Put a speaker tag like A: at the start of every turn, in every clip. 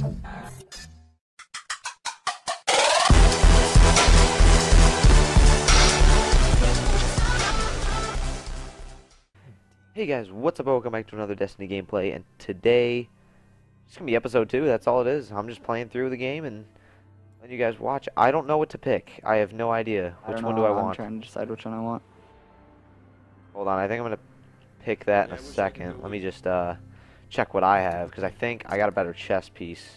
A: Hey guys, what's up? Welcome back to another Destiny gameplay, and today it's gonna be episode two. That's all it is. I'm just playing through the game and letting you guys watch. I don't know what to pick. I have no idea. Which one do I
B: I'm
A: want?
B: trying to decide which one I want.
A: Hold on, I think I'm gonna pick that in a second. Let me just uh check what I have because I think I got a better chess piece.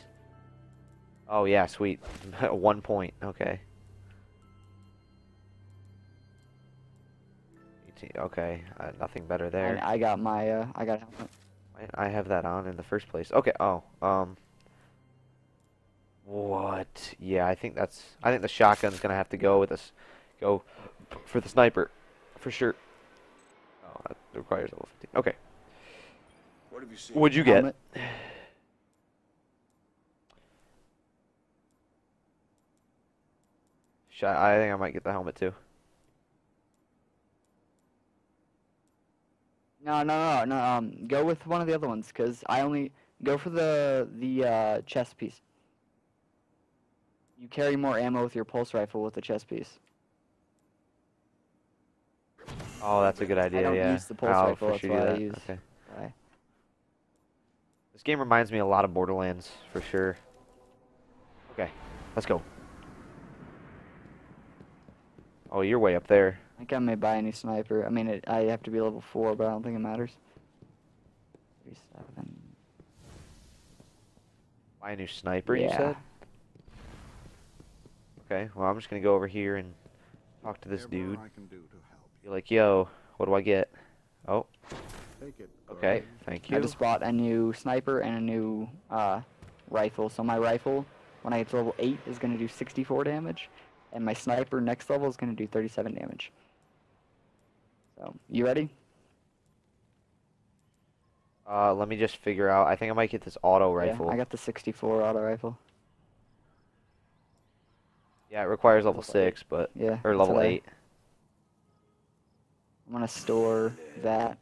A: Oh yeah, sweet. One point. Okay. Okay, uh, nothing better there.
B: And I got my, uh, I got helmet.
A: I I have that on in the first place. Okay. Oh. Um. What? Yeah, I think that's. I think the shotgun's gonna have to go with us. Go for the sniper, for sure. Oh, that requires level 15. Okay.
C: What have you seen?
A: What'd you get?
B: Helmet.
A: Sh- I think I might get the helmet too.
B: No, no, no, no. Um, go with one of the other ones, cause I only go for the the uh, chest piece. You carry more ammo with your pulse rifle with the chest piece.
A: Oh, that's a good idea.
B: don't
A: yeah.
B: use the pulse
A: I'll
B: rifle,
A: for
B: that's
A: sure do
B: I use-
A: Okay.
B: Right.
A: This game reminds me a lot of Borderlands for sure. Okay, let's go. Oh, you're way up there.
B: I think I may buy a new sniper. I mean, it, I have to be level four, but I don't think it matters. Thirty-seven.
A: Buy a new sniper, you said? Okay, well, I'm just gonna go over here and talk to this
C: Whatever
A: dude.
C: I can do to help
A: Be like, yo, what do I get? Oh,
C: you. Take it.
A: okay,
C: Gordon.
A: thank you.
B: I just bought a new sniper and a new uh, rifle. So my rifle, when I get to level 8, is going to do 64 damage. And my sniper next level is going to do 37 damage. So, you ready?
A: Uh, let me just figure out. I think I might get this auto rifle.
B: Yeah, I got the 64 auto rifle.
A: Yeah, it requires level
B: Level
A: six, but
B: Yeah.
A: or level eight.
B: I'm going to store that.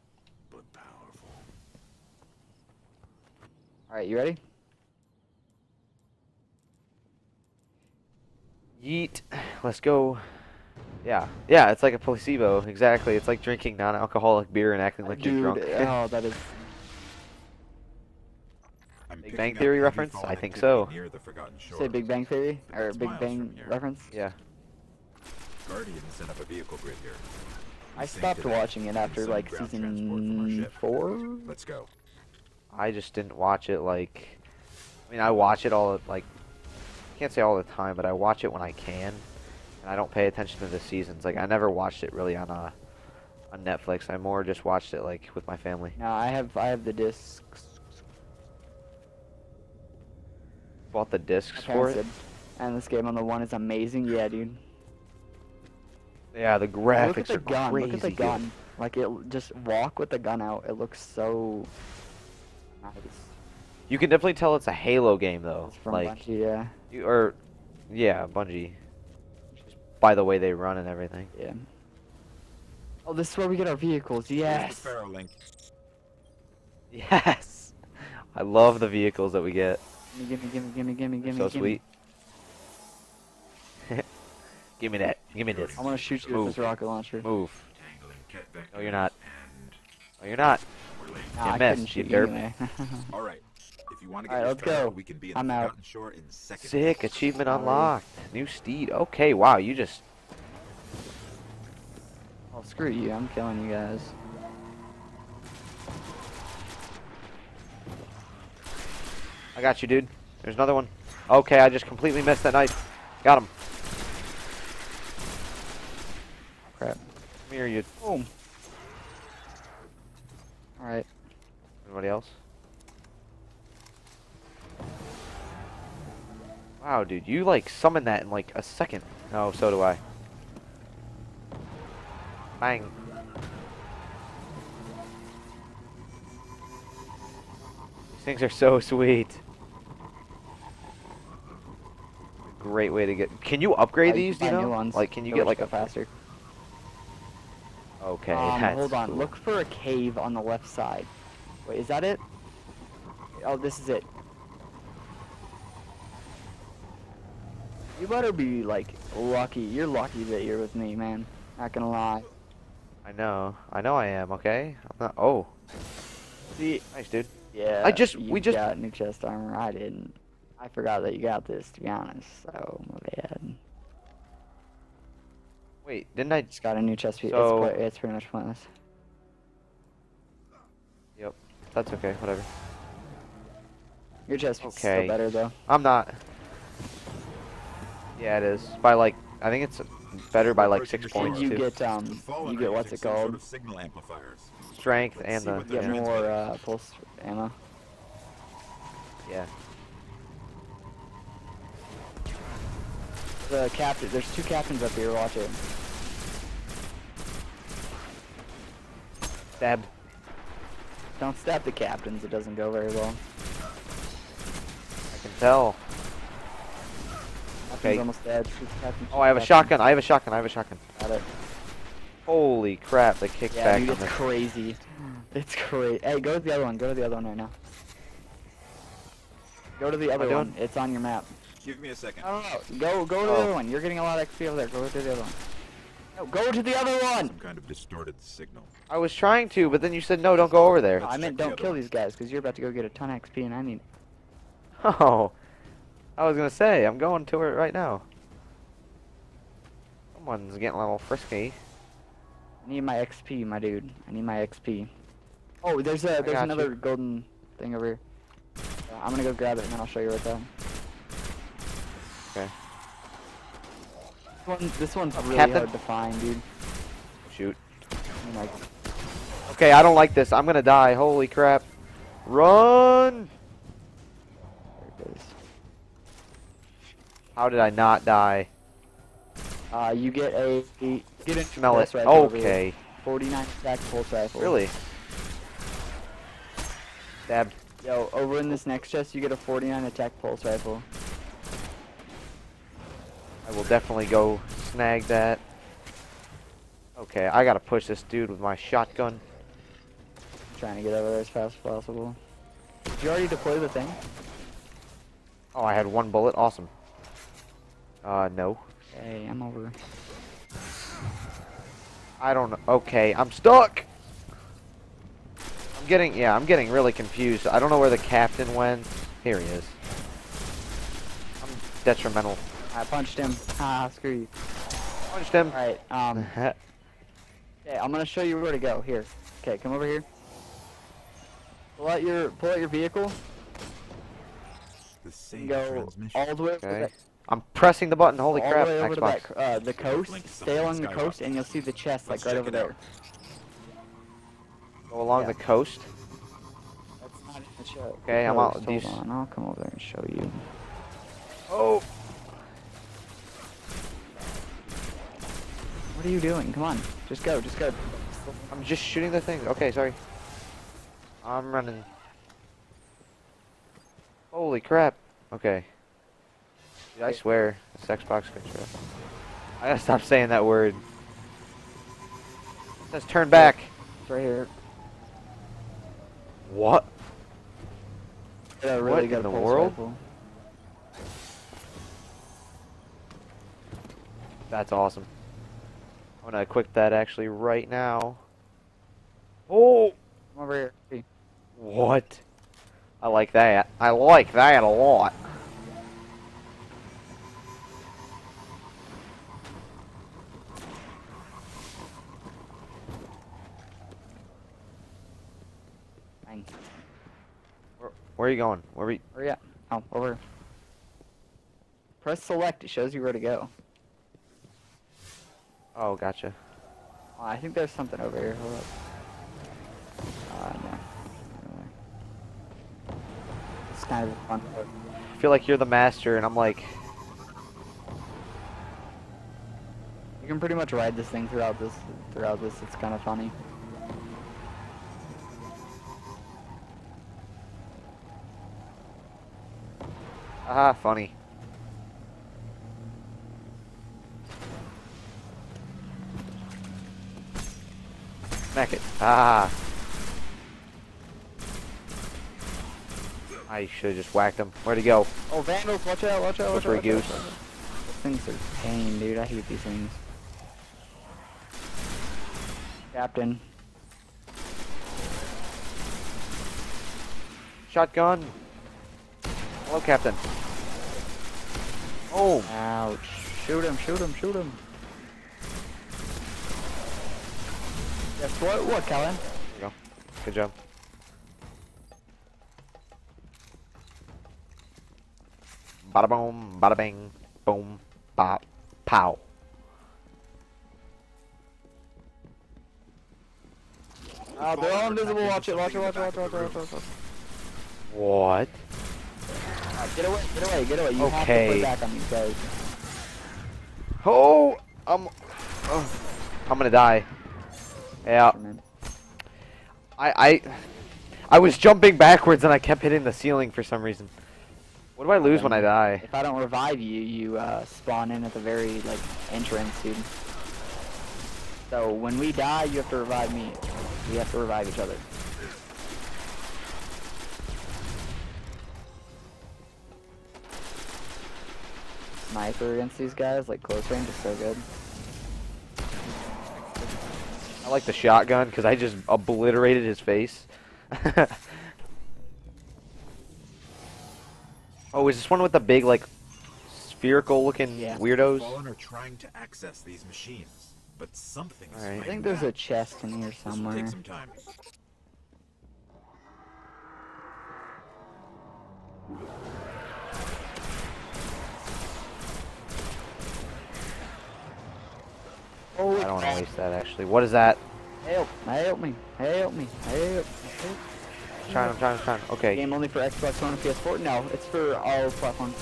C: But powerful.
B: Alright, you ready?
A: Yeet. Let's go. Yeah, yeah, it's like a placebo. Exactly. It's like drinking non-alcoholic beer and acting like
B: Dude,
A: you're drunk.
B: oh, that is.
A: Big Bang Theory reference? I think so.
D: Near the Forgotten Shores.
B: Say Big Bang Theory? Or Big Bang reference?
A: yeah.
D: Guardians set up a vehicle grid here.
B: I stopped watching it after like
D: ground transport from
B: season 4?
D: Let's go.
A: I just didn't watch it like. I mean, I watch it all like. I Can't say all the time, but I watch it when I can, and I don't pay attention to the seasons. Like I never watched it really on uh on Netflix. I more just watched it like with my family.
B: No, I have I have the discs.
A: Bought the discs for it.
B: And this game on the one is amazing. Yeah, dude.
A: Yeah, the graphics Look
B: at the
A: are
B: gun.
A: crazy
B: Look at the gun. Like it, just walk with the gun out. It looks so nice.
A: You can definitely tell it's a Halo game though.
B: It's from
A: like
B: Bungie, yeah,
A: you or yeah, Bungie. Just by the way they run and everything.
B: yeah. Oh, this is where we get our vehicles. Yes.
D: link.
A: Yes. I love the vehicles that we get.
B: Gimme, gimme, gimme, gimme,
A: They're
B: gimme,
A: so
B: gimme.
A: sweet. Give me that. Give me this.
B: I'm gonna shoot you
A: Move.
B: with this rocket launcher.
A: Move.
D: Tangling cat
A: No, you're not.
D: And
A: No, you're not.
D: We're
A: You
B: I couldn't shoot you anyway.
D: All right. If you want to get
B: All
D: right,
B: let's go.
D: we can be in
B: I'm
D: the
B: out.
D: Shore in seconds.
A: Sick. Achievement
B: Alright.
A: unlocked. New steed. Okay, wow, you just
B: oh, screw you. I'm killing you guys.
A: I got you, dude. There's another one. Okay, I just completely missed that knife. Got him.
B: Crap.
A: Come here, you.
B: Boom. All right.
A: Anybody else? Wow, dude, you like summon that in like a second. Oh, so do I. Bang. These things are so sweet. Great way to get. Can you upgrade
B: Uh,
A: these? you know?
B: ones.
A: Like, can you get like a?
B: faster?
A: Okay.
B: Um, hold on.
A: cool.
B: Look for a cave on the left side. Wait, is that it? Oh, this is it. You better be like lucky. You're lucky that you're with me, man. Not gonna lie.
A: I know. I know I am. Okay. I'm not. Oh,
B: See,
A: nice, dude.
B: yeah.
A: I just- we just-
B: got new chest armor. I didn't. I forgot that you got this. To be honest, so my bad.
A: Wait, didn't I?
B: Just got a new chest piece.
A: So-
B: it's, it's pretty much pointless.
A: Yep. That's okay. Whatever.
B: Your chest piece is still better though.
A: I'm not. Yeah, it is. By like, I think it's better by like six
D: Approaching the
A: points
B: you
A: too.
B: get
D: The
B: um, you get what's it
D: some sort
B: called?
D: of signal amplifiers.
A: Strength
D: Let's
A: and
D: see
A: the.
B: You get
D: Yeah.
B: more uh, pulse ammo.
A: Yeah.
B: The captain. There's two captains up here. Watch it.
A: Stabbed.
B: Don't stab the captains. It doesn't go very well.
A: I can tell.
B: Captain's
A: Okay.
B: almost dead. Captain,
A: Oh, I have a shotgun. I have a shotgun. I have a shotgun.
B: Got it.
A: Holy crap! The kickback
B: Yeah, dude, it's crazy. It's crazy. Hey, go to the other one. Go to the other one right now. Go to the other one. It's on your map.
D: Give me a second.
B: No, no, no. Go, go to the
A: Oh.
B: other one. You're getting a lot of XP over there. Go to the other one. No, go to the other one.
D: Some kind of distorted signal.
A: I was trying to, but then you said no. Don't go over there.
B: No, I meant don't
D: other
B: kill
D: one.
B: these guys because you're about to go get a ton of XP and I need.
A: Oh, I was gonna say I'm going to it right now. Someone's getting a little frisky.
B: I need my XP, my dude. I need my XP. Oh, there's a there's another
A: you.
B: golden thing over here. Uh, I'm gonna go grab it and then I'll show you right there.
A: Okay.
B: This, one, this one's really
A: Captain?
B: hard to find, dude.
A: Shoot.
B: Like,
A: Okay, I don't like this. I'm gonna die. Holy crap! Run!
B: there it is.
A: How did I not die?
B: Uh, you get a, a get a
A: Smell it.
B: this rifle over here.
A: Okay.
B: 49 stack pulse rifle.
A: Really? Stabbed.
B: Yo, over in this next chest, you get a 49 attack pulse rifle.
A: I will definitely go snag that. Okay, I gotta push this dude with my shotgun.
B: I'm trying to get over there as fast as possible. Did you already deploy the thing?
A: Oh, I had one bullet. Awesome. Uh, no.
B: Hey, I'm over.
A: I don't know. Okay, I'm stuck. I'm getting, yeah, I'm getting really confused. I don't know where the captain went. Here he is. I'm detrimental.
B: I punched him. Ah, screw you.
A: Punched him.
B: Alright, um, okay, I'm gonna show you where to go. Here. Okay, come over here. Pull out your, pull out your vehicle
D: The same
B: go all the way over
A: Okay.
B: the,
A: I'm pressing the button. Holy
B: all
A: crap!
B: the way over to
A: Xbox.
B: that, uh, the coast. Stay along the
D: Skywalker.
B: coast and you'll see the chest,
D: Let's
B: like right over there.
A: Go along
B: Yeah.
A: the coast.
B: That's not in show.
A: Okay, I'm out.
B: Hold on, I'll come over there and show you.
A: Oh.
B: What are you doing? Come on, just go, just go.
A: I'm just shooting the thing. Okay, sorry. I'm running. Holy crap. Okay. Dude, I swear, this Xbox control. I gotta stop saying that word. It says turn back.
B: It's right here.
A: What?
B: Yeah, really
A: What in the world?
B: rifle.
A: That's awesome. I'm gonna equip that actually right now. Oh!
B: Come over here. See.
A: What? I like that. I like that a lot.
B: Fine.
A: Where, where are you going? Where are we?
B: Where you at? Oh, over. Press select. It shows you where to go.
A: Oh, gotcha.
B: Oh, I think there's something over here. Hold up. Uh, no. It's kind of fun.
A: I feel like you're the master, and I'm like,
B: You can pretty much ride this thing throughout this. Throughout this, it's kind of funny.
A: aha, funny. Smack it. Ah. I should have just whacked him. Where'd he go?
B: Oh, vandals! Watch out! Watch out! Watch out!
A: Slippery goose.
B: out. things are pain, dude. I hate these things. Captain.
A: Shotgun. Hello, Captain. Oh,
B: Ouch. Shoot him, shoot him, shoot him. Guess what? What,
A: you go. Good job. Bada boom, bada bang, boom, bop, pow.
B: Oh, they're all invisible. Watch it, watch it, watch it, watch it, watch it, watch it. Watch it.
A: What?
B: Uh, get away, get away, get away. You have to
A: Okay.
B: play back on these guys.
A: Oh, I'm, oh, I'm gonna die. Yeah. I, I, I was jumping backwards and I kept hitting the ceiling for some reason. What do I lose when I die?
B: If I don't revive you, you uh, spawn in at the very like entrance, dude. So when we die, you have to revive me. We have to revive each other. Sniper against these guys, like close range, is so good.
A: I like the shotgun because I just obliterated his face. oh, is this one with the big, like, spherical looking
B: Yeah.
A: weirdos?
D: Fallen are trying to access these machines, but something's
A: Alright. I
B: I think there's a chest in here
D: This will
B: somewhere.
D: take some time.
B: Oh,
A: I don't want to waste that, actually. What is that?
B: help! Help me! Help me! Help! help.
A: I'm trying, I'm trying, I'm trying. Okay.
B: Game only for Xbox One and PS4? No, it's for all platforms.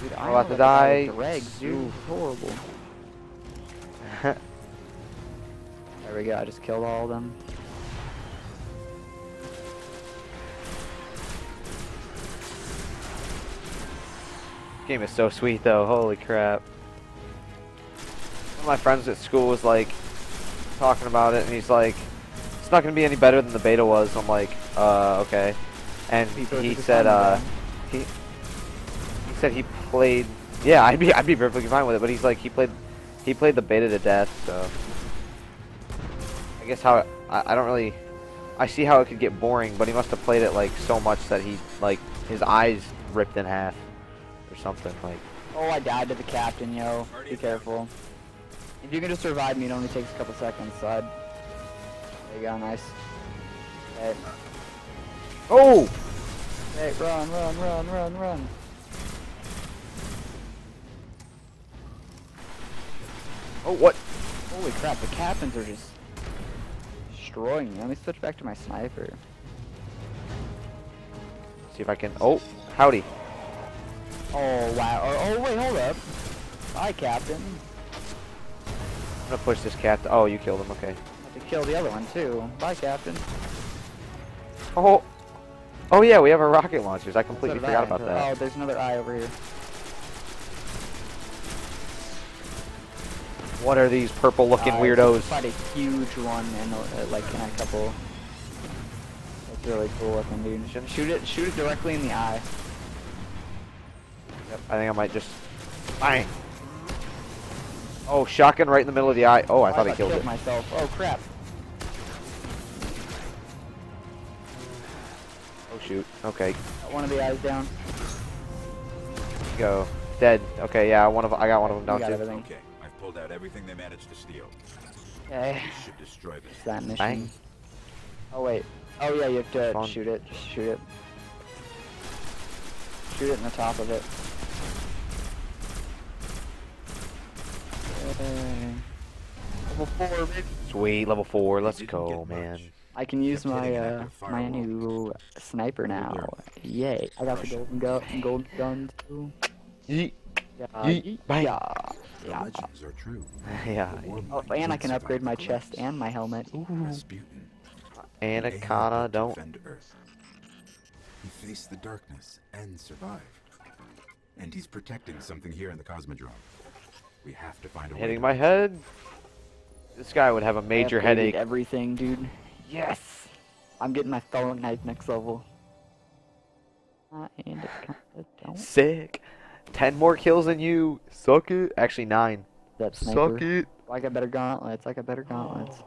B: Dude,
A: I'm about to die.
B: Dregs, dude. Horrible. There we go, I just killed all of them.
A: game is so sweet, though. Holy crap. One of my friends at school was, like, talking about it, and he's like, it's not going to be any better than the beta was. I'm like, uh, okay. And he said, uh, he, he said he played, yeah, I'd be, I'd be perfectly fine with it, but he's like, he played, he played the beta to death, so. I guess how, I, I don't really, I see how it could get boring, but he must have played it, like, so much that he, like, his eyes ripped in half. Or something, like.
B: Oh, I died to the captain, yo. Be careful. If you can just revive me, it only takes a couple seconds, so I'd... There you go, nice. Okay.
A: Oh!
B: Hey, run, run, run, run, run.
A: Oh, what?
B: Holy crap, the captains are just destroying me. Let me switch back to my sniper.
A: See if I can. Oh, howdy.
B: Oh, wow. Oh, oh, wait, hold up. Hi, captain.
A: I'm gonna push this cat. Oh, you killed him. Okay.
B: I have to kill the other one, too. Bye, captain.
A: Oh. Oh yeah, we have our rocket launchers. I completely forgot
B: I.
A: about that.
B: Oh, there's another eye over here.
A: What are these purple-looking
B: Uh,
A: weirdos?
B: Quite a huge one, and uh, like in a couple. That's really cool looking, dude. Shoot it, shoot it directly in the eye.
A: Yep, I think I might just. Bang. Oh, shotgun right in the middle of the eye. Oh, I oh, thought he
B: about
A: killed
B: killed
A: it.
B: myself. Oh crap.
A: Oh shoot. Okay,
B: Got one of the eyes down.
A: go. Dead. Okay, yeah, one of I got one of them
B: We
A: down
B: got
A: too.
B: everything.
D: Okay, I've pulled out everything they managed to steal.
B: Okay.
D: This should destroy this.
B: It's that mission.
A: Bang.
B: Oh wait. Oh yeah, you have to
A: Fun.
B: shoot it. Just shoot it. Shoot it in the top of it. Okay. Level four, baby.
A: Sweet, level four. Let's go,
D: get much.
A: man.
B: I can use my uh my new sniper now. Yay! I got the golden gun, golden gun too.
A: Yeet.
B: Yeah,
A: Yeet.
B: yeet, yeah,
D: The
B: yeah.
D: legends are true.
A: yeah.
B: Oh, and I can upgrade my chest and my helmet. Ooh.
A: Anaconda, don't.
D: Earth. He faced the darkness and survived. And he's protecting something here in the Cosmodrome. We have to find a way
A: Hitting
D: to-
A: my head. This guy would have a major
B: upgraded
A: headache.
B: Everything, dude. Yes. I'm getting my throwing knife next level. Uh, and kinda don't.
A: Sick. ten more kills than you. Suck it. Actually, nine.
B: That sniper.
A: Suck it.
B: I got better gauntlets. I got better gauntlets.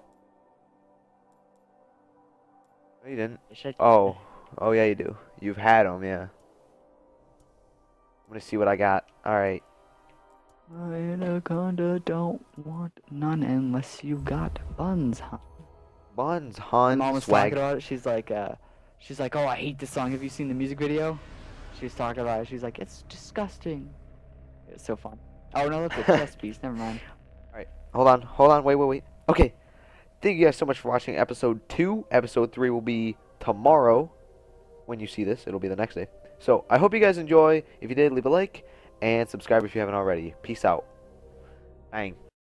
A: No, you didn't. Oh. Oh, yeah, you do. You've had them, yeah. I'm gonna see what I got. Alright.
B: My anaconda don't want none unless you got buns, huh?
A: Buns, Hun,
B: mom was
A: swag.
B: talking about it. She's like, uh, she's like, oh, I hate this song. Have you seen the music video? She was talking about it. She's like, it's disgusting. It's so fun. Oh no, that's a chest piece. Never mind.
A: All right, hold on, hold on, wait, wait, wait. Okay. Thank you guys so much for watching episode 2. Episode 3 will be tomorrow. When you see this, it'll be the next day. So, I hope you guys enjoy. If you did, leave a like. And subscribe if you haven't already. Peace out. Bang.